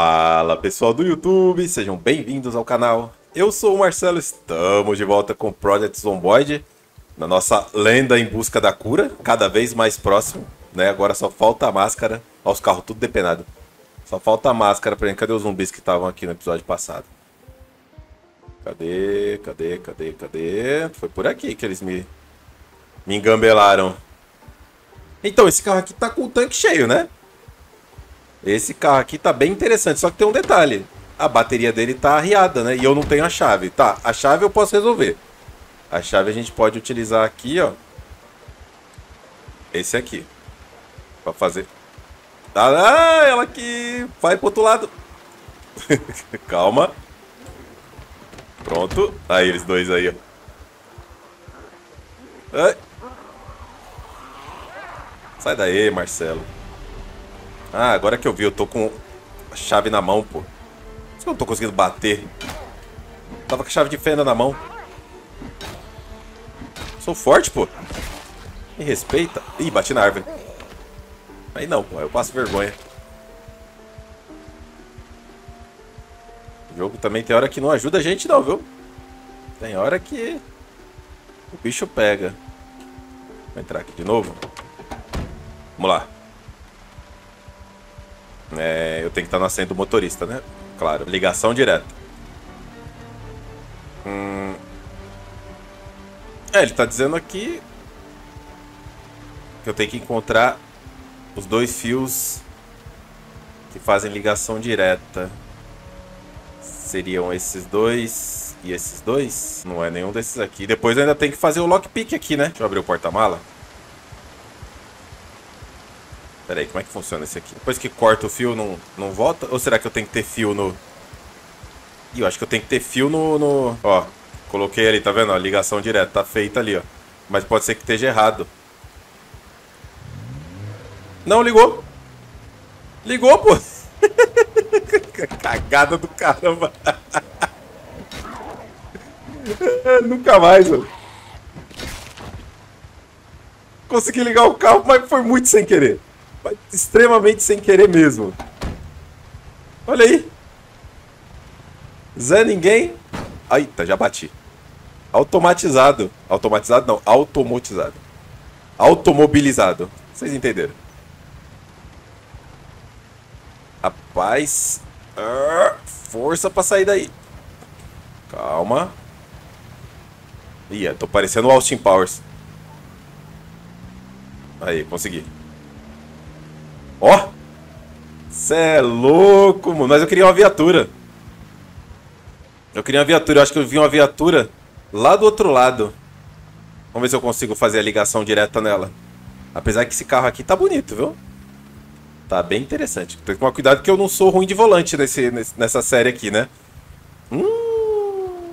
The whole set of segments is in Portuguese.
Fala pessoal do YouTube, sejam bem-vindos ao canal. Eu sou o Marcelo, estamos de volta com Project Zomboid, na nossa lenda em busca da cura, cada vez mais próximo, né? Agora só falta a máscara, Olha os carros tudo depenado. Só falta a máscara pra gente. Cadê os zumbis que estavam aqui no episódio passado? Cadê, cadê, cadê, cadê? Foi por aqui que eles me, me engambelaram. Então, esse carro aqui tá com o tanque cheio, né? Esse carro aqui tá bem interessante, só que tem um detalhe. A bateria dele tá arriada, né? E eu não tenho a chave. Tá, a chave eu posso resolver. A chave a gente pode utilizar aqui, ó. Esse aqui. Pra fazer... Ah, ela aqui vai pro outro lado. Calma. Pronto. Aí, eles dois aí, ó. Ai. Sai daí, Marcelo. Ah, agora que eu vi, eu tô com a chave na mão, pô. Por que eu não tô conseguindo bater. Tava com a chave de fenda na mão. Sou forte, pô. Me respeita. Ih, bati na árvore. Aí não, pô. Eu passo vergonha. O jogo também tem hora que não ajuda a gente não, viu? Tem hora que o bicho pega. Vou entrar aqui de novo. Vamos lá. É, eu tenho que estar no assento do motorista, né? Claro, ligação direta. Hum... É, ele está dizendo aqui que eu tenho que encontrar os dois fios que fazem ligação direta. Seriam esses dois e esses dois? Não é nenhum desses aqui. Depois ainda tenho que fazer o lockpick aqui, né? Deixa eu abrir o porta-mala. Pera aí, como é que funciona esse aqui? Depois que corta o fio, não, não volta? Ou será que eu tenho que ter fio no... Ih, eu acho que eu tenho que ter fio no... no... Ó, coloquei ali, tá vendo? A ligação direta, tá feita ali, ó. Mas pode ser que esteja errado. Não, ligou. Ligou, pô. Cagada do caramba. Nunca mais, mano. Consegui ligar o carro, mas foi muito sem querer extremamente sem querer mesmo. Olha aí. Zé ninguém. Eita, já bati. Automatizado. Automatizado não, automatizado. Automobilizado. Vocês entenderam. Rapaz. Uh, força pra sair daí. Calma. Ih, tô parecendo o Austin Powers. Aí, consegui. Ó! Cê é louco, mano. Mas eu queria uma viatura. Eu queria uma viatura. Eu acho que eu vi uma viatura lá do outro lado. Vamos ver se eu consigo fazer a ligação direta nela. Apesar que esse carro aqui tá bonito, viu? Tá bem interessante. Tem que tomar cuidado que eu não sou ruim de volante nesse, nessa série aqui, né? Hum...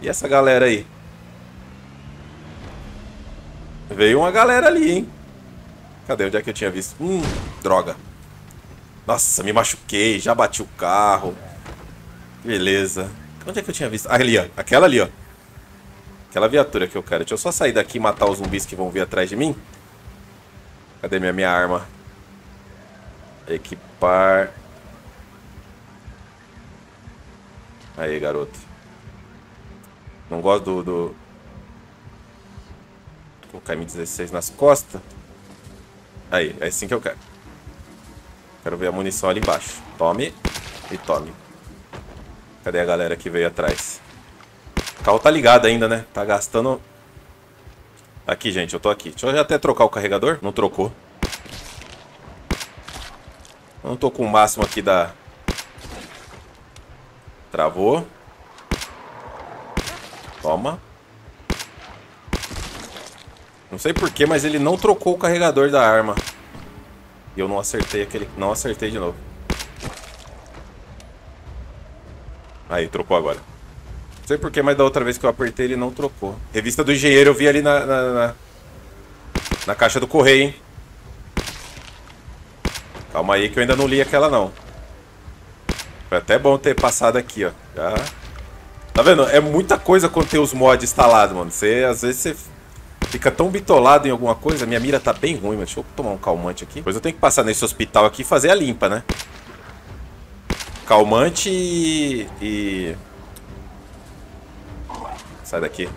E essa galera aí? Veio uma galera ali, hein? Cadê? Onde é que eu tinha visto? Hum, droga. Nossa, me machuquei, já bati o carro. Beleza. Onde é que eu tinha visto? Ah, ali, ó. Aquela ali, ó. Aquela viatura que eu quero. Deixa eu só sair daqui e matar os zumbis que vão vir atrás de mim. Cadê minha, minha arma? Equipar. Aí, garoto. Não gosto do... do... Vou colocar M16 nas costas. Aí, é assim que eu quero. Quero ver a munição ali embaixo. Tome e tome. Cadê a galera que veio atrás? O carro tá ligado ainda, né? Tá gastando... Aqui, gente, eu tô aqui. Deixa eu até trocar o carregador. Não trocou. não tô com o máximo aqui da... Travou. Toma. Não sei porquê, mas ele não trocou o carregador da arma. E eu não acertei aquele... Não acertei de novo. Aí, trocou agora. Não sei porquê, mas da outra vez que eu apertei ele não trocou. Revista do engenheiro eu vi ali na... Na, na, na caixa do correio, hein. Calma aí que eu ainda não li aquela não. Foi até bom ter passado aqui, ó. Já... Tá vendo? É muita coisa quando tem os mods instalados, mano. Você, às vezes, você Fica tão bitolado em alguma coisa. Minha mira tá bem ruim, mas deixa eu tomar um calmante aqui. Depois eu tenho que passar nesse hospital aqui e fazer a limpa, né? Calmante e... Sai daqui.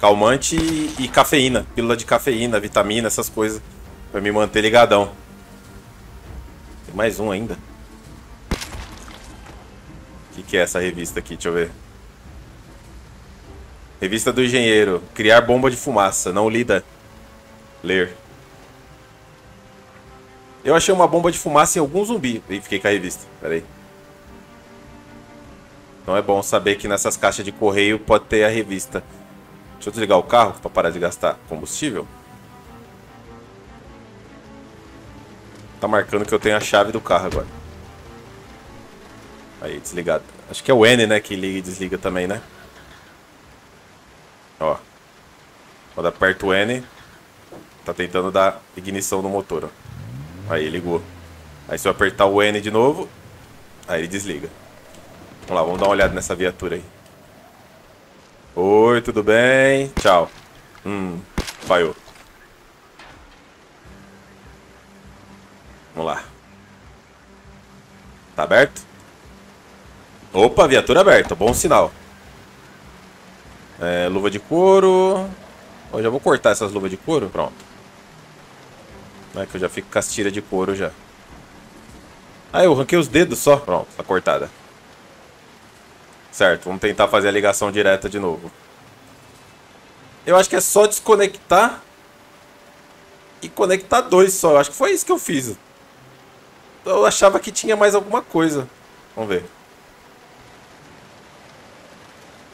Calmante e, e cafeína. Pílula de cafeína, vitamina, essas coisas. Pra me manter ligadão. Tem mais um ainda. O que, que é essa revista aqui? Deixa eu ver. Revista do Engenheiro. Criar bomba de fumaça. Não lida. Ler. Eu achei uma bomba de fumaça em algum zumbi. E fiquei com a revista. Pera aí. Então é bom saber que nessas caixas de correio pode ter a revista. Deixa eu desligar o carro para parar de gastar combustível. Tá marcando que eu tenho a chave do carro agora. Aí, desligado. Acho que é o N, né, que liga e desliga também, né? Ó. Quando aperto o N, tá tentando dar ignição no motor, ó. Aí, ligou. Aí se eu apertar o N de novo, aí ele desliga. Vamos lá, vamos dar uma olhada nessa viatura aí. Oi, tudo bem? Tchau. Hum, falhou. Vamos lá. Tá aberto? Opa, viatura aberta, bom sinal. É, luva de couro. Eu já vou cortar essas luvas de couro, pronto. Não é que eu já fico com as tiras de couro já. Ah, eu ranquei os dedos só. Pronto, tá cortada. Certo, vamos tentar fazer a ligação direta de novo. Eu acho que é só desconectar e conectar dois só. Eu acho que foi isso que eu fiz. Eu achava que tinha mais alguma coisa. Vamos ver.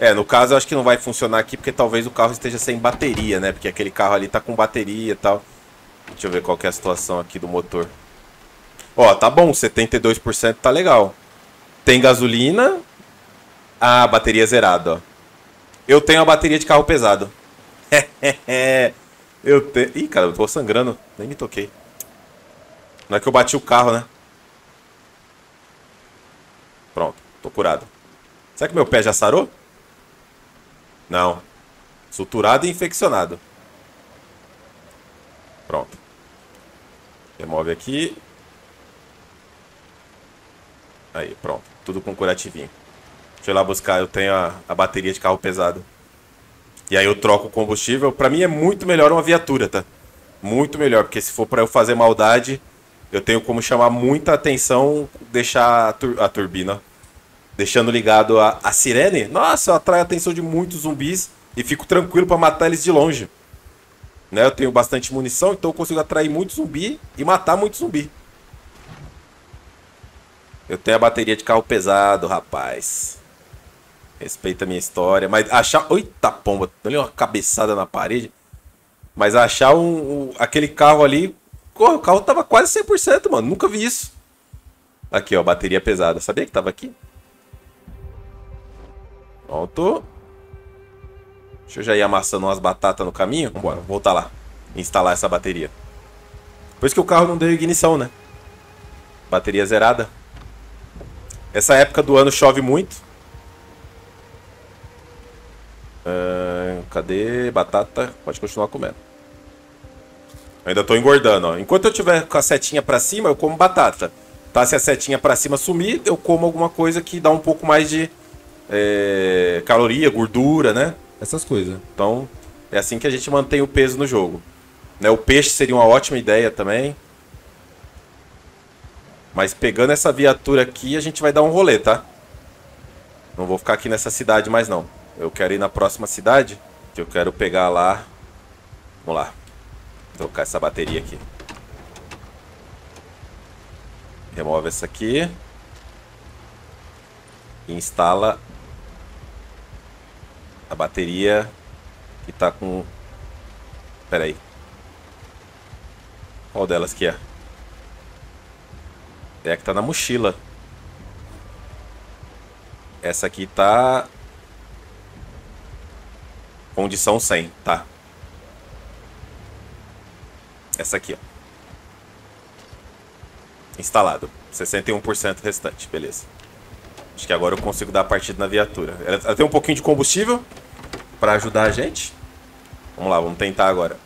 É, no caso eu acho que não vai funcionar aqui porque talvez o carro esteja sem bateria, né? Porque aquele carro ali tá com bateria e tal. Deixa eu ver qual é a situação aqui do motor. Ó, tá bom, 72% tá legal. Tem gasolina, ah, bateria zerada, ó. Eu tenho a bateria de carro pesado. eu tenho... Ih, cara, eu tô sangrando. Nem me toquei. Não é que eu bati o carro, né? Pronto, tô curado. Será que meu pé já sarou? Não. Suturado e infeccionado. Pronto. Remove aqui. Aí, pronto. Tudo com curativinho. Deixa eu ir lá buscar, eu tenho a, a bateria de carro pesado. E aí eu troco o combustível. Pra mim é muito melhor uma viatura, tá? Muito melhor, porque se for pra eu fazer maldade, eu tenho como chamar muita atenção, deixar a, tur a turbina, deixando ligado a, a sirene. Nossa, eu atraio a atenção de muitos zumbis e fico tranquilo para matar eles de longe. Né? Eu tenho bastante munição, então eu consigo atrair muito zumbi e matar muito zumbi. Eu tenho a bateria de carro pesado, rapaz. Respeita a minha história. Mas achar. Eita pomba, deu uma cabeçada na parede. Mas achar um, um, aquele carro ali. o carro tava quase 100%, mano. Nunca vi isso. Aqui, ó, bateria pesada. Sabia que tava aqui? Pronto. Deixa eu já ir amassando umas batatas no caminho. Vambora, voltar lá. Instalar essa bateria. Por isso que o carro não deu ignição, né? Bateria zerada. Essa época do ano chove muito. Uh, cadê? Batata. Pode continuar comendo. ainda tô engordando, ó. Enquanto eu tiver com a setinha pra cima, eu como batata. Tá? Se a setinha pra cima sumir, eu como alguma coisa que dá um pouco mais de é, caloria, gordura, né? Essas coisas. Então, é assim que a gente mantém o peso no jogo. Né? O peixe seria uma ótima ideia também. Mas pegando essa viatura aqui, a gente vai dar um rolê, tá? Não vou ficar aqui nessa cidade mais não. Eu quero ir na próxima cidade, que eu quero pegar lá... Vamos lá. Trocar essa bateria aqui. Remove essa aqui. Instala a bateria que tá com... Pera aí. Qual delas que é? É a que tá na mochila. Essa aqui tá Condição 100, tá. Essa aqui, ó. Instalado. 61% restante, beleza. Acho que agora eu consigo dar a partida na viatura. Ela tem um pouquinho de combustível para ajudar a gente. Vamos lá, vamos tentar agora.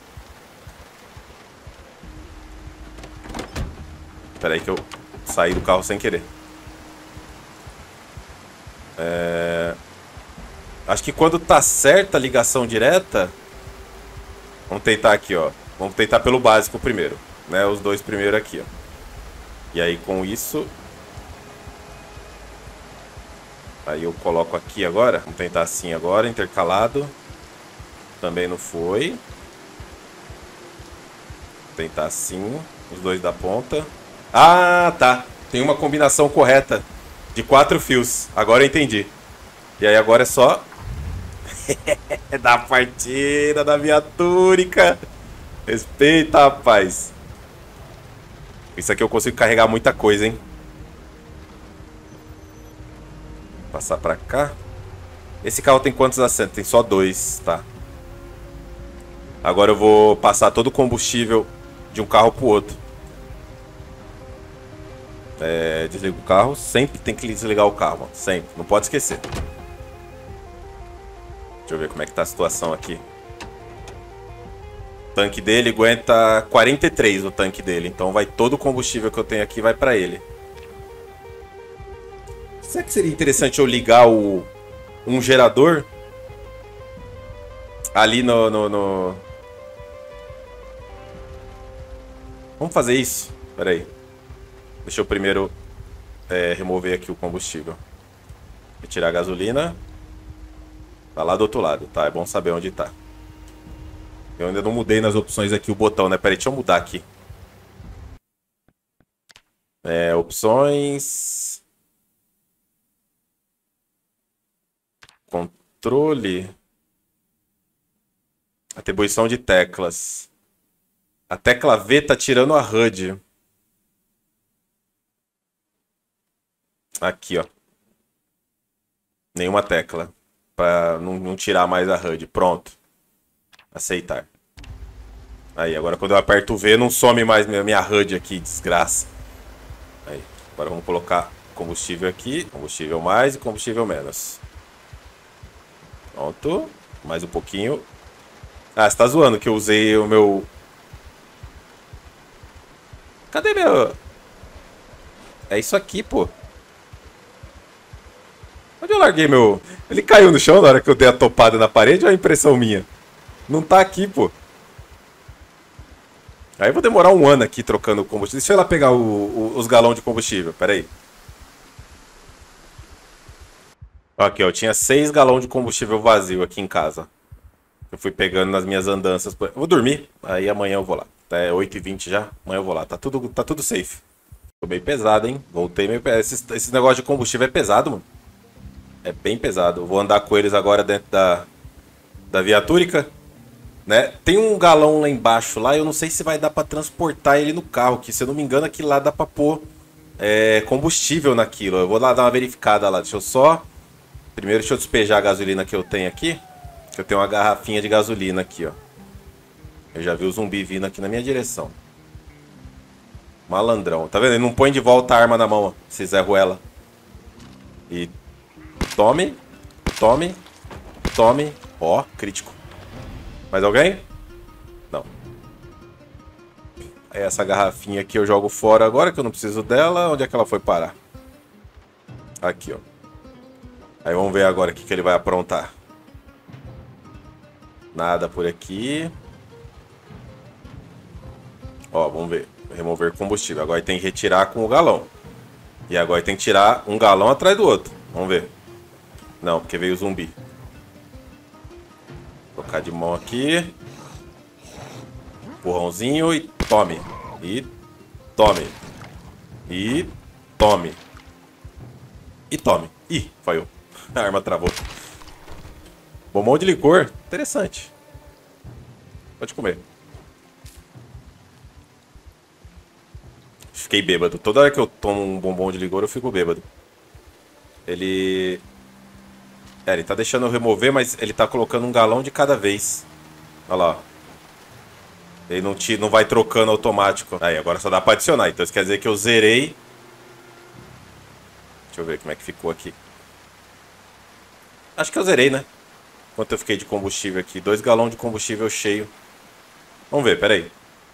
Espera aí que eu saí do carro sem querer. É... Acho que quando tá certa a ligação direta... Vamos tentar aqui, ó. Vamos tentar pelo básico primeiro. Né? Os dois primeiros aqui, ó. E aí com isso... Aí eu coloco aqui agora. Vamos tentar assim agora, intercalado. Também não foi. Vou tentar assim. Os dois da ponta. Ah, tá. Tem uma combinação correta de quatro fios. Agora eu entendi. E aí agora é só... da partida da viatúrica. Respeita, rapaz. Isso aqui eu consigo carregar muita coisa, hein? Passar pra cá. Esse carro tem quantos assentos? Tem só dois, tá? Agora eu vou passar todo o combustível de um carro pro outro. É, desliga o carro. Sempre tem que desligar o carro, mano. Sempre. Não pode esquecer. Deixa eu ver como é que tá a situação aqui. O tanque dele aguenta 43 o tanque dele. Então vai todo o combustível que eu tenho aqui vai para ele. Será que seria interessante eu ligar o, um gerador ali no, no, no... Vamos fazer isso? Pera aí. Deixa eu primeiro é, remover aqui o combustível. Retirar a gasolina. Tá lá do outro lado, tá? É bom saber onde tá. Eu ainda não mudei nas opções aqui o botão, né? Pera aí, deixa eu mudar aqui. É, opções... Controle... Atribuição de teclas. A tecla V tá tirando a HUD. Aqui, ó. Nenhuma tecla. Pra não, não tirar mais a HUD. Pronto. Aceitar. Aí, agora quando eu aperto o V, não some mais minha, minha HUD aqui, desgraça. Aí, agora vamos colocar combustível aqui. Combustível mais e combustível menos. Pronto. Mais um pouquinho. Ah, você tá zoando que eu usei o meu... Cadê meu... É isso aqui, pô. Onde eu larguei meu... Ele caiu no chão na hora que eu dei a topada na parede ou é impressão minha? Não tá aqui, pô. Aí eu vou demorar um ano aqui trocando combustível. Deixa eu ir lá pegar o, o, os galões de combustível. Pera aí. Aqui, ó. Eu tinha seis galões de combustível vazio aqui em casa. Eu fui pegando nas minhas andanças. Vou dormir. Aí amanhã eu vou lá. É 8h20 já. Amanhã eu vou lá. Tá tudo, tá tudo safe. Tô meio pesado, hein? Voltei meio pesado. Esse, esse negócio de combustível é pesado, mano. É bem pesado. Vou andar com eles agora dentro da, da viatúrica. Né? Tem um galão lá embaixo lá, eu não sei se vai dar para transportar ele no carro, que se eu não me engano aqui lá dá para pôr é, combustível naquilo. Eu vou lá dar uma verificada lá, deixa eu só... Primeiro deixa eu despejar a gasolina que eu tenho aqui, que eu tenho uma garrafinha de gasolina aqui, ó. Eu já vi o zumbi vindo aqui na minha direção. Malandrão, tá vendo? Ele não põe de volta a arma na mão, ó, esse Zé Ruela. E Tome. Tome. Tome. Ó, crítico. Mais alguém? Não. Aí essa garrafinha aqui eu jogo fora agora, que eu não preciso dela. Onde é que ela foi parar? Aqui, ó. Aí vamos ver agora o que, que ele vai aprontar. Nada por aqui. Ó, vamos ver. Remover combustível. Agora tem que retirar com o galão. E agora tem que tirar um galão atrás do outro. Vamos ver. Não, porque veio zumbi. Colocar de mão aqui. Empurrãozinho e tome. E tome. E tome. E tome. Ih, falhou. A arma travou. Bombom de licor. Interessante. Pode comer. Fiquei bêbado. Toda hora que eu tomo um bombom de licor, eu fico bêbado. Ele é, ele tá deixando eu remover, mas ele tá colocando um galão de cada vez. Olha lá. Ele não, te, não vai trocando automático. Aí, agora só dá pra adicionar. Então isso quer dizer que eu zerei. Deixa eu ver como é que ficou aqui. Acho que eu zerei, né? Quanto eu fiquei de combustível aqui? Dois galões de combustível cheio. Vamos ver, peraí.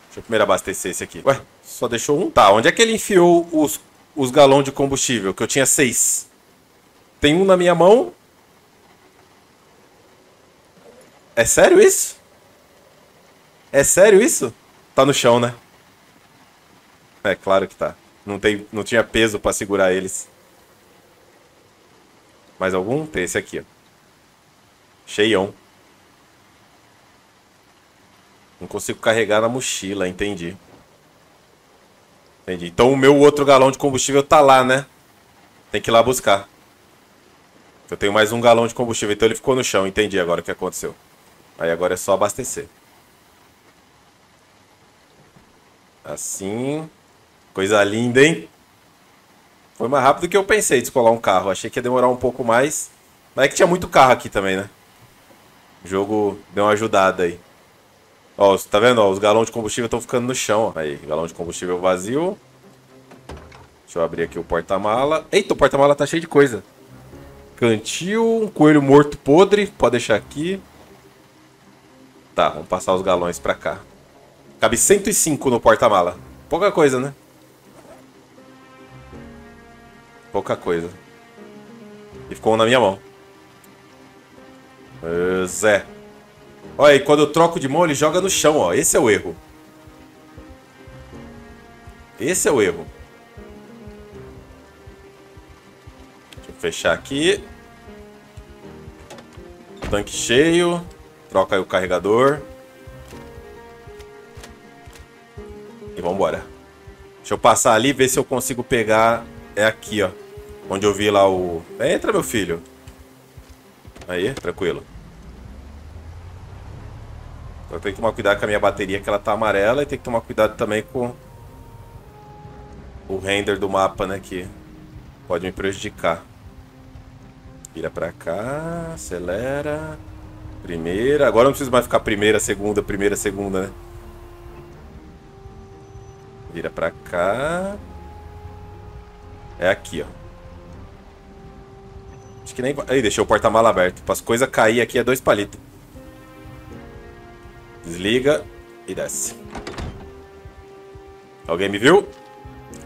Deixa eu primeiro abastecer esse aqui. Ué, só deixou um. Tá, onde é que ele enfiou os os galões de combustível, que eu tinha seis. Tem um na minha mão. É sério isso? É sério isso? Tá no chão, né? É claro que tá. Não, tem, não tinha peso pra segurar eles. Mais algum? Tem esse aqui, ó. Não consigo carregar na mochila, entendi. Entendi. Então o meu outro galão de combustível tá lá, né? Tem que ir lá buscar. Eu tenho mais um galão de combustível, então ele ficou no chão. Entendi agora o que aconteceu. Aí agora é só abastecer. Assim. Coisa linda, hein? Foi mais rápido do que eu pensei descolar um carro. Achei que ia demorar um pouco mais. Mas é que tinha muito carro aqui também, né? O jogo deu uma ajudada aí. Ó, tá vendo? Ó, os galões de combustível estão ficando no chão. Ó. Aí, galão de combustível vazio. Deixa eu abrir aqui o porta-mala. Eita, o porta-mala tá cheio de coisa. Cantil, um coelho morto podre. Pode deixar aqui. Tá, vamos passar os galões pra cá. Cabe 105 no porta-mala. Pouca coisa, né? Pouca coisa. E ficou um na minha mão. Uh, Zé. Olha aí, quando eu troco de mão, ele joga no chão, ó. Esse é o erro. Esse é o erro. Deixa eu fechar aqui. Tanque cheio. Troca aí o carregador. E vambora. Deixa eu passar ali e ver se eu consigo pegar. É aqui, ó. Onde eu vi lá o... Entra, meu filho. Aí, tranquilo. Eu tenho que tomar cuidado com a minha bateria, que ela tá amarela. E tem que tomar cuidado também com o render do mapa, né? Que pode me prejudicar. Vira pra cá, acelera. Primeira. Agora não preciso mais ficar primeira, segunda, primeira, segunda, né? Vira pra cá. É aqui, ó. Acho que nem... Aí, deixei o porta-mala aberto. Para as coisas cair aqui é dois palitos. Desliga e desce. Alguém me viu?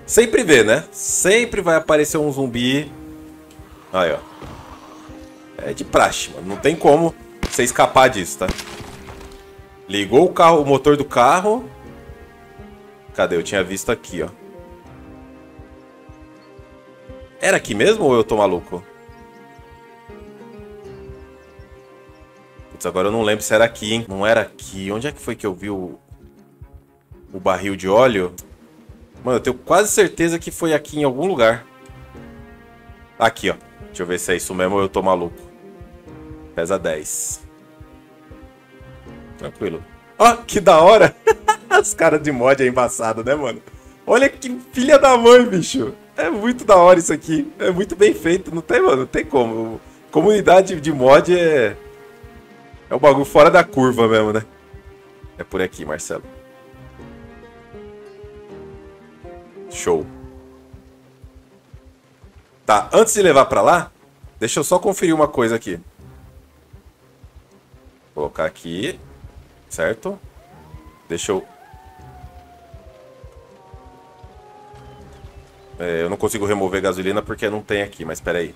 Sempre vê, né? Sempre vai aparecer um zumbi. Aí, ó. É de praxe, mano. Não tem como você escapar disso, tá? Ligou o carro, o motor do carro. Cadê? Eu tinha visto aqui, ó. Era aqui mesmo ou eu tô maluco? Putz, agora eu não lembro se era aqui, hein? Não era aqui. Onde é que foi que eu vi o... O barril de óleo? Mano, eu tenho quase certeza que foi aqui em algum lugar. Aqui, ó. Deixa eu ver se é isso mesmo ou eu tô maluco. Pesa 10. Tranquilo. Ó, oh, que da hora! Os caras de mod é embaçado, né, mano? Olha que filha da mãe, bicho. É muito da hora isso aqui. É muito bem feito. Não tem, mano, não tem como. Comunidade de mod é... É um bagulho fora da curva mesmo, né? É por aqui, Marcelo. Show. Tá, antes de levar pra lá, deixa eu só conferir uma coisa aqui. Vou colocar aqui, certo? Deixa eu... É, eu não consigo remover gasolina porque não tem aqui, mas espera aí.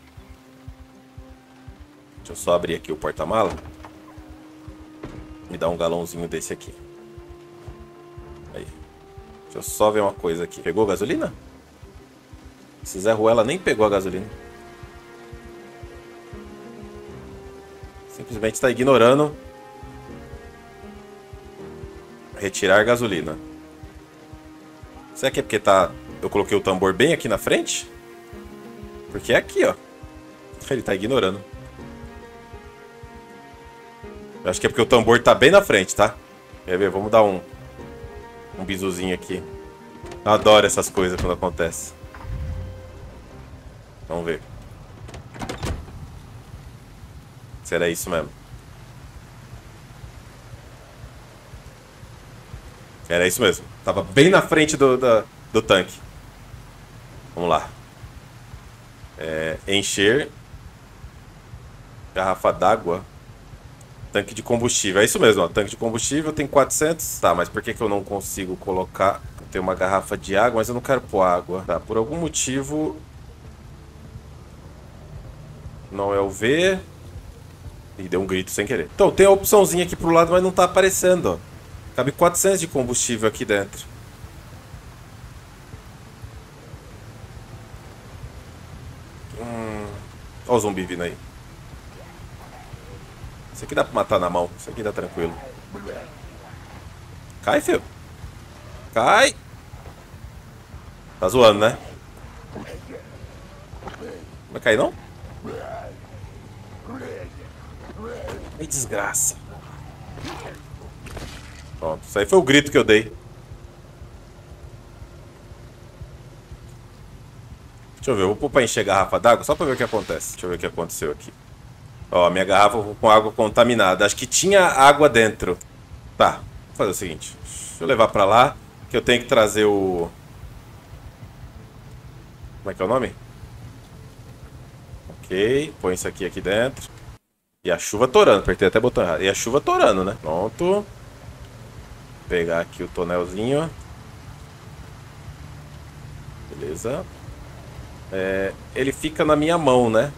Deixa eu só abrir aqui o porta-mala. Me dá um galãozinho desse aqui. Aí. Deixa eu só ver uma coisa aqui. Pegou gasolina? Esse Zé Ruela nem pegou a gasolina. Simplesmente está ignorando retirar gasolina. Será que é porque tá... eu coloquei o tambor bem aqui na frente? Porque é aqui, ó. Ele está ignorando. Eu acho que é porque o tambor tá bem na frente, tá? Quer ver? Vamos dar um, um bizuzinho aqui. Eu adoro essas coisas quando acontece. Vamos ver. Será isso mesmo? Era isso mesmo. Tava bem na frente do, do, do tanque. Vamos lá. É, encher. Garrafa d'água. Tanque de combustível. É isso mesmo, ó. Tanque de combustível tem 400. Tá, mas por que, que eu não consigo colocar... tem uma garrafa de água, mas eu não quero pôr água. Tá, por algum motivo... Não é o V. E deu um grito sem querer. Então, tem a opçãozinha aqui pro lado, mas não tá aparecendo, ó. Cabe 400 de combustível aqui dentro. Hum... Olha o zumbi vindo aí. Isso aqui dá pra matar na mão. Isso aqui dá tranquilo. Cai, filho. Cai. Tá zoando, né? Vai cair, não? Que desgraça. Pronto, isso aí foi o grito que eu dei. Deixa eu ver, vou pôr pra a garrafa d'água só pra ver o que acontece. Deixa eu ver o que aconteceu aqui. Ó, minha garrafa com água contaminada. Acho que tinha água dentro. Tá, vou fazer o seguinte. Deixa eu levar pra lá, que eu tenho que trazer o... Como é que é o nome? Ok, põe isso aqui aqui dentro. E a chuva torando, apertei até botão errado. E a chuva torando, né? Pronto. Vou pegar aqui o tonelzinho. Beleza. É, ele fica na minha mão, né?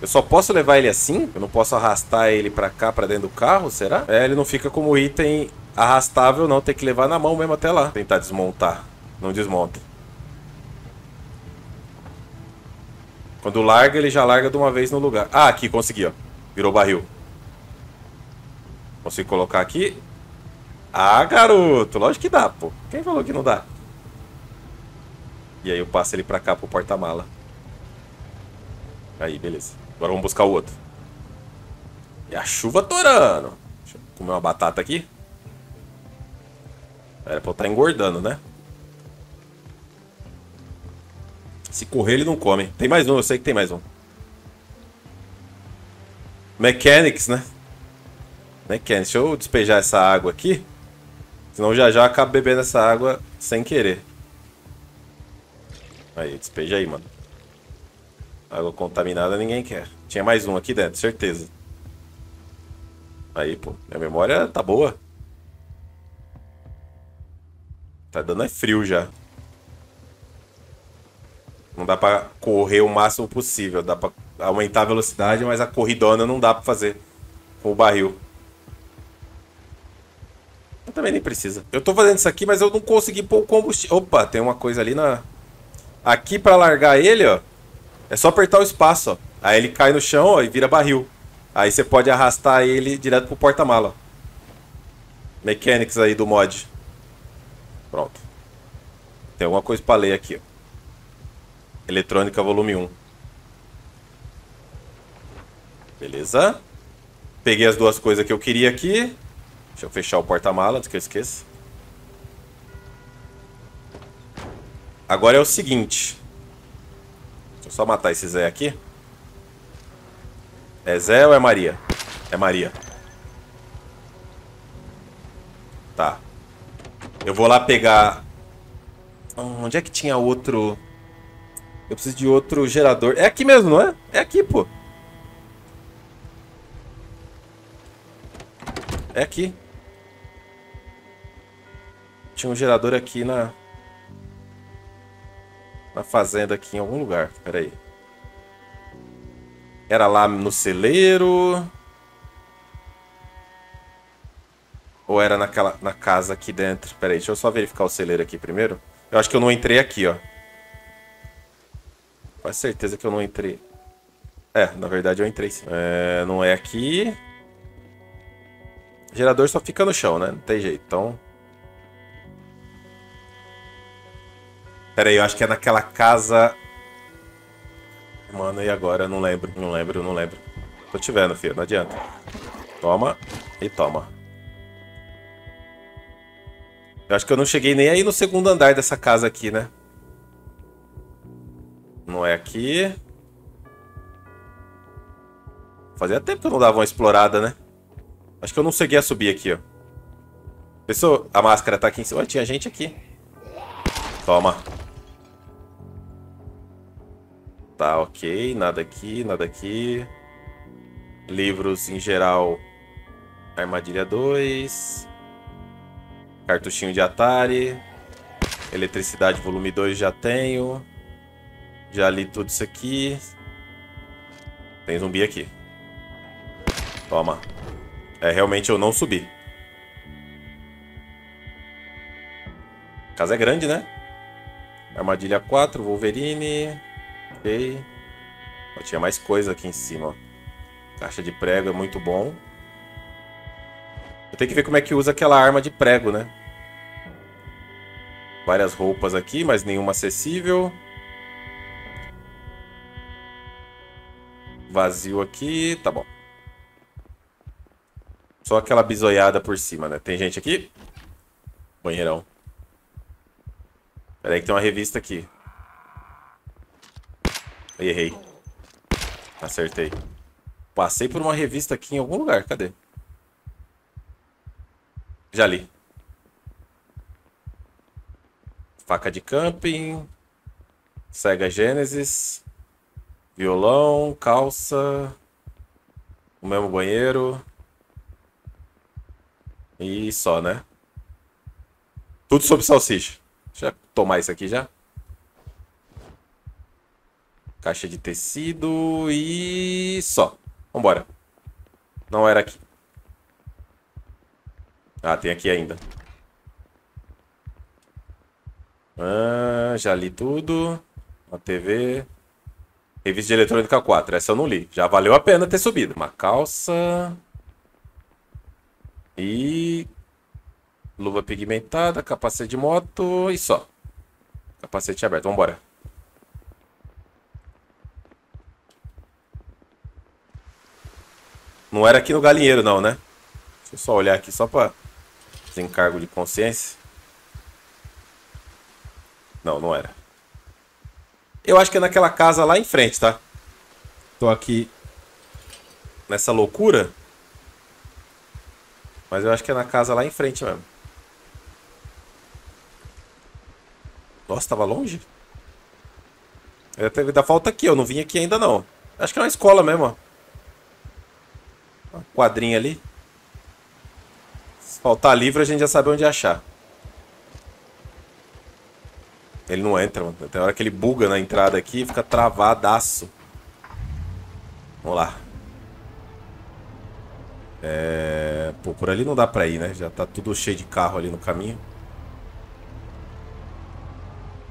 Eu só posso levar ele assim? Eu não posso arrastar ele pra cá, pra dentro do carro, será? É, ele não fica como item arrastável, não. Tem que levar na mão mesmo até lá. Tentar desmontar. Não desmonta. Quando larga, ele já larga de uma vez no lugar. Ah, aqui, consegui, ó. Virou barril. Consigo colocar aqui. Ah, garoto. Lógico que dá, pô. Quem falou que não dá? E aí eu passo ele pra cá pro porta-mala. Aí, beleza. Agora vamos buscar o outro. E a chuva torando. Deixa eu comer uma batata aqui. Era pra eu estar engordando, né? Se correr, ele não come. Tem mais um, eu sei que tem mais um. Mechanics, né? Mechanics. Deixa eu despejar essa água aqui. Senão já já acabo bebendo essa água sem querer. Aí, despeja aí, mano. Água contaminada ninguém quer. Tinha mais um aqui dentro, certeza. Aí, pô. Minha memória tá boa. Tá dando é frio já. Não dá pra correr o máximo possível. Dá pra aumentar a velocidade, mas a corridona não dá pra fazer com o barril. Eu também nem precisa. Eu tô fazendo isso aqui, mas eu não consegui pôr o combustível. Opa, tem uma coisa ali na... Aqui pra largar ele, ó. É só apertar o espaço, ó. Aí ele cai no chão, ó, e vira barril. Aí você pode arrastar ele direto pro porta-mala. Mechanics aí do mod. Pronto. Tem alguma coisa pra ler aqui, ó. Eletrônica volume 1. Beleza. Peguei as duas coisas que eu queria aqui. Deixa eu fechar o porta-mala, antes que eu esqueça. Agora é o seguinte. Eu só matar esse Zé aqui. É Zé ou é Maria? É Maria. Tá. Eu vou lá pegar... Onde é que tinha outro... Eu preciso de outro gerador. É aqui mesmo, não é? É aqui, pô. É aqui. Tinha um gerador aqui na na fazenda aqui em algum lugar. Pera aí. Era lá no celeiro. Ou era naquela, na casa aqui dentro? Pera aí, deixa eu só verificar o celeiro aqui primeiro. Eu acho que eu não entrei aqui, ó. Quase certeza que eu não entrei. É, na verdade eu entrei sim. É, não é aqui. O gerador só fica no chão, né? Não tem jeito. Então, Pera aí, eu acho que é naquela casa... Mano, e agora? Não lembro, não lembro, não lembro. Tô te vendo, filho, não adianta. Toma e toma. Eu acho que eu não cheguei nem aí no segundo andar dessa casa aqui, né? Não é aqui. Fazia tempo que eu não dava uma explorada, né? Acho que eu não cheguei a subir aqui, ó. Pessoal, a máscara tá aqui em cima. Ué, tinha gente aqui. Toma. Tá, ok. Nada aqui, nada aqui. Livros em geral. Armadilha 2. Cartuchinho de Atari. Eletricidade volume 2 já tenho. Já li tudo isso aqui. Tem zumbi aqui. Toma. É, realmente eu não subi. Casa é grande, né? Armadilha 4, Wolverine. Ó, tinha mais coisa aqui em cima. Caixa de prego é muito bom. Eu tenho que ver como é que usa aquela arma de prego, né? Várias roupas aqui, mas nenhuma acessível. Vazio aqui, tá bom. Só aquela bisoiada por cima, né? Tem gente aqui? Banheirão. Pera aí que tem uma revista aqui. Errei. Acertei. Passei por uma revista aqui em algum lugar. Cadê? Já li. Faca de camping. Sega Genesis. Violão, calça. O mesmo banheiro. E só, né? Tudo sobre salsicha. Deixa eu tomar isso aqui já. Caixa de tecido e só. Vambora. Não era aqui. Ah, tem aqui ainda. Ah, já li tudo. Uma TV. Revista de Eletrônica 4. Essa eu não li. Já valeu a pena ter subido. Uma calça. E. Luva pigmentada, capacete de moto e só. Capacete aberto. Vambora. Não era aqui no galinheiro, não, né? Deixa eu só olhar aqui só pra desencargo de consciência. Não, não era. Eu acho que é naquela casa lá em frente, tá? Tô aqui nessa loucura. Mas eu acho que é na casa lá em frente mesmo. Nossa, tava longe? Ainda falta aqui, eu não vim aqui ainda não. Acho que é uma escola mesmo, ó. Uma quadrinha ali. Se faltar livro, a gente já sabe onde achar. Ele não entra, mano. Tem hora que ele buga na entrada aqui e fica travadaço. Vamos lá. É... Pô, por ali não dá pra ir, né? Já tá tudo cheio de carro ali no caminho.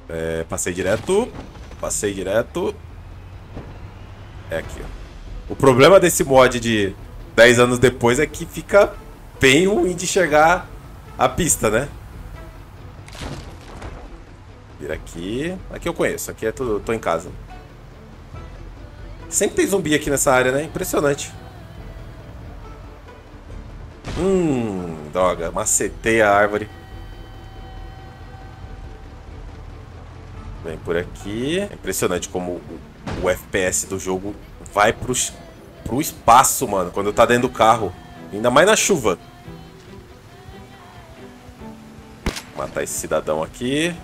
É... Passei direto. Passei direto. É aqui, ó. O problema desse mod de 10 anos depois é que fica bem ruim de enxergar a pista, né? Vira aqui. Aqui eu conheço, aqui é tudo, tô em casa. Sempre tem zumbi aqui nessa área, né? Impressionante. Hum, droga, macetei a árvore. Vem por aqui. É impressionante como o, FPS do jogo vai pro, pro espaço, mano, quando tá dentro do carro. Ainda mais na chuva. Matar esse cidadão aqui.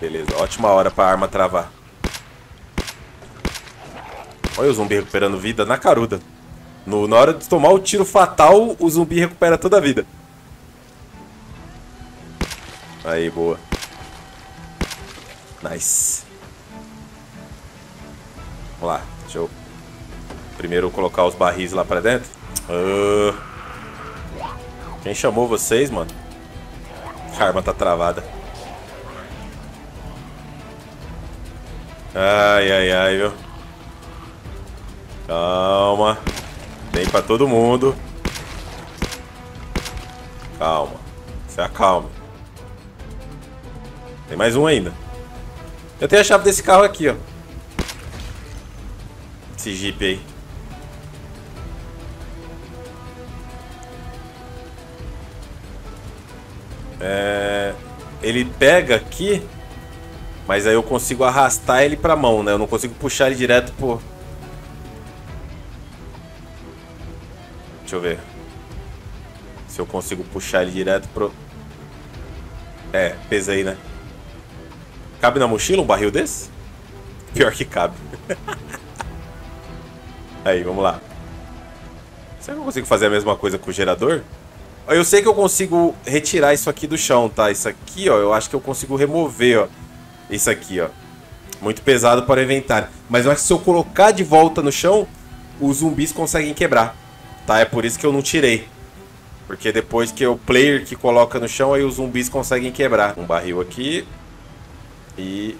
Beleza, ótima hora pra arma travar. Olha o zumbi recuperando vida na caruda. No, na hora de tomar o tiro fatal, o zumbi recupera toda a vida. Aí, boa. Nice. Vamos lá, deixa eu primeiro colocar os barris lá pra dentro. Uh... Quem chamou vocês, mano? A arma tá travada. Ai, ai, ai, viu? Calma. Vem pra todo mundo. Calma. Se acalma. Tem mais um ainda. Eu tenho a chave desse carro aqui, ó. Esse Jeep aí. É... Ele pega aqui mas aí eu consigo arrastar ele pra mão, né? Eu não consigo puxar ele direto por... Deixa eu ver. Se eu consigo puxar ele direto pro... É, pesei, né? Cabe na mochila um barril desse? Pior que cabe. aí, vamos lá. Será que eu consigo fazer a mesma coisa com o gerador? Eu sei que eu consigo retirar isso aqui do chão, tá? Isso aqui, ó, eu acho que eu consigo remover, ó. Isso aqui, ó. Muito pesado para o inventário. Mas eu acho que se eu colocar de volta no chão, os zumbis conseguem quebrar. Tá? É por isso que eu não tirei. Porque depois que o player que coloca no chão, aí os zumbis conseguem quebrar. Um barril aqui. E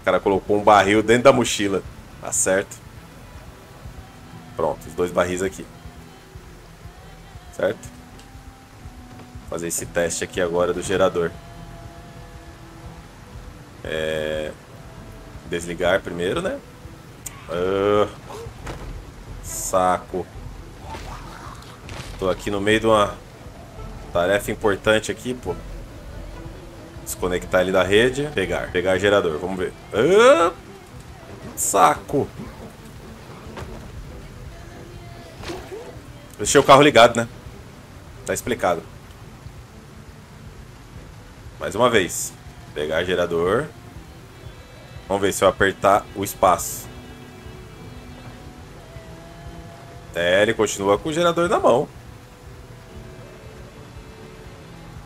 o cara colocou um barril dentro da mochila. Tá certo? Pronto, os dois barris aqui. Certo? Fazer esse teste aqui agora do gerador. É... Desligar primeiro, né? Uh, saco. Tô aqui no meio de uma tarefa importante aqui, pô. Desconectar ele da rede. Pegar. Pegar gerador. Vamos ver. Uh, saco. Deixei o carro ligado, né? Tá explicado. Mais uma vez. Pegar gerador. Vamos ver se eu apertar o espaço. É, ele continua com o gerador na mão.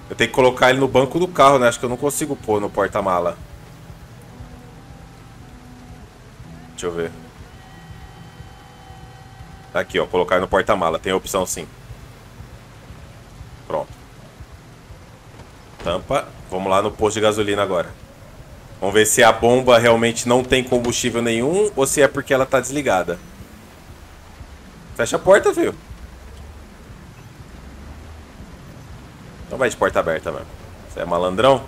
Eu tenho que colocar ele no banco do carro, né? Acho que eu não consigo pôr no porta-mala. Deixa eu ver. Aqui, ó. Colocar no porta-mala. Tem a opção sim. Pronto. Tampa. Vamos lá no posto de gasolina agora. Vamos ver se a bomba realmente não tem combustível nenhum ou se é porque ela tá desligada. Fecha a porta, viu? Então vai de porta aberta mesmo. Você é malandrão?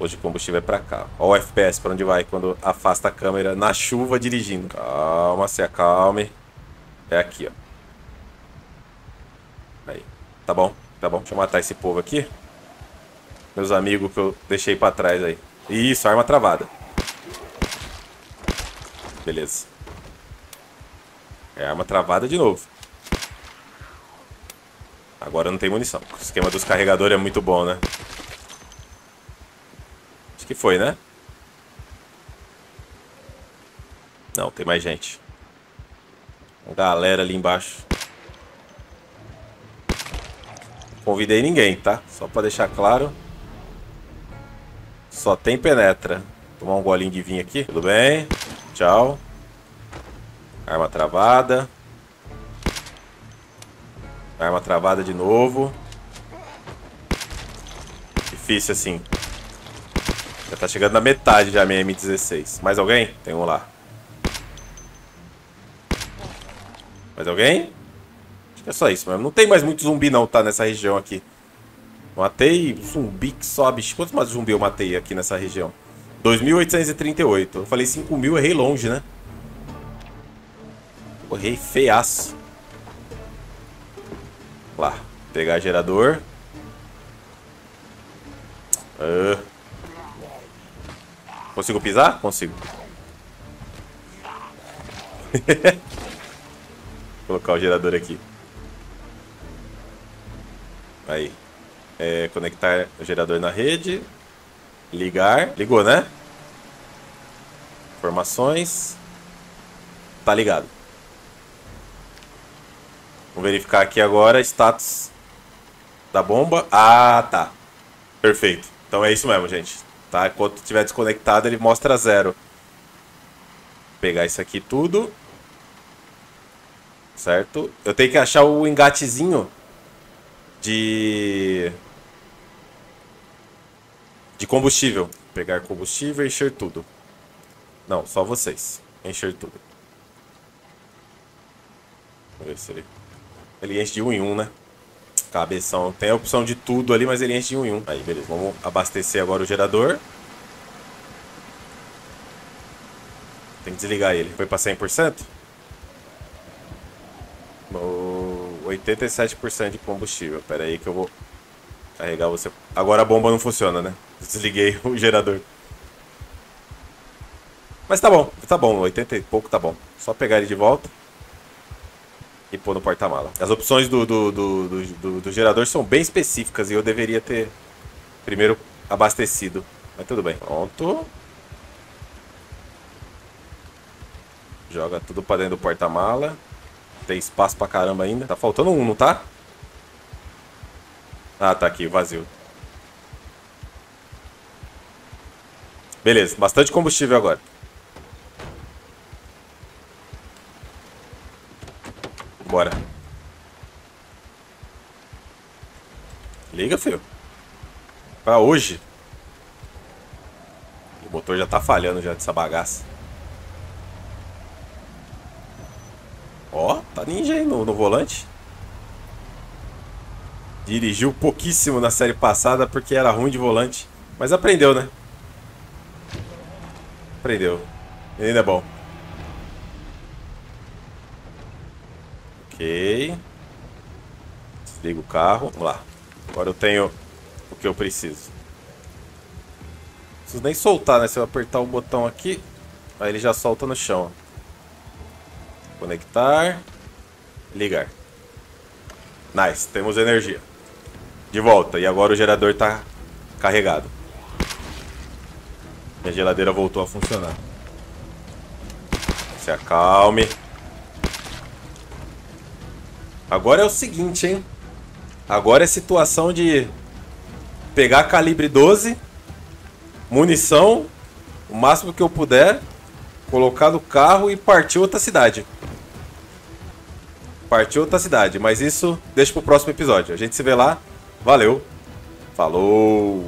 Hoje o combustível é pra cá. Olha o FPS pra onde vai quando afasta a câmera na chuva dirigindo. Calma, se acalme. É aqui, ó. Aí. Tá bom, tá bom. Deixa eu matar esse povo aqui. Meus amigos que eu deixei pra trás aí. Isso, arma travada. Beleza. É arma travada de novo. Agora não tem munição. O esquema dos carregadores é muito bom, né? Acho que foi, né? Não, tem mais gente. Uma galera ali embaixo. Convidei ninguém, tá? Só pra deixar claro. Só tem penetra. Tomar um golinho de vinho aqui. Tudo bem? Tchau. Arma travada. Arma travada de novo. Difícil assim. Já tá chegando na metade já minha M16. Mais alguém? Tem um lá. Mais alguém? É só isso mesmo. Não tem mais muito zumbi não, tá? Nessa região aqui. Matei zumbi que sobe. Quantos mais zumbi eu matei aqui nessa região? 2.838. Eu falei 5.000, errei longe, né? Errei feiaço. Lá. Pegar gerador. Uh. Consigo pisar? Consigo. colocar o gerador aqui. Aí é, conectar o gerador na rede, ligar, ligou, né? Informações, tá ligado. Vamos verificar aqui agora status da bomba. Ah, tá. Perfeito. Então é isso mesmo, gente. Tá? Enquanto estiver desconectado, ele mostra zero. Vou pegar isso aqui tudo. Certo? Eu tenho que achar o engatezinho de de combustível. Pegar combustível e encher tudo. Não, só vocês. Encher tudo. Vamos ver se ele... Ele enche de um em um, né? Cabeção. Tem a opção de tudo ali, mas ele enche de um em um. Aí, beleza. Vamos abastecer agora o gerador. Tem que desligar ele. Foi pra 100%? 87% de combustível. Pera aí que eu vou carregar você. Agora a bomba não funciona, né? Desliguei o gerador. Mas tá bom, tá bom, 80 e pouco tá bom. Só pegar ele de volta e pôr no porta-mala. As opções do, do, do, do, do gerador são bem específicas e eu deveria ter primeiro abastecido. Mas tudo bem. Pronto. Joga tudo pra dentro do porta-mala. Tem espaço pra caramba ainda. Tá faltando um, não tá? Ah, tá aqui, vazio. Beleza, bastante combustível agora. Bora. Liga, filho. Pra hoje. O motor já tá falhando já dessa bagaça. Ó, tá ninja aí no, no volante. Dirigiu pouquíssimo na série passada porque era ruim de volante. Mas aprendeu, né? Aprendeu. Ele ainda é bom. Ok. Desliga o carro. Vamos lá. Agora eu tenho o que eu preciso. Não preciso nem soltar, né? Se eu apertar o botão aqui, aí ele já solta no chão. Conectar. Ligar. Nice, temos energia. De volta. E agora o gerador está carregado. Minha geladeira voltou a funcionar. Se acalme. Agora é o seguinte, hein? Agora é situação de pegar calibre 12, munição, o máximo que eu puder, colocar no carro e partir outra cidade. Partir outra cidade, mas isso deixa pro próximo episódio. A gente se vê lá. Valeu. Falou.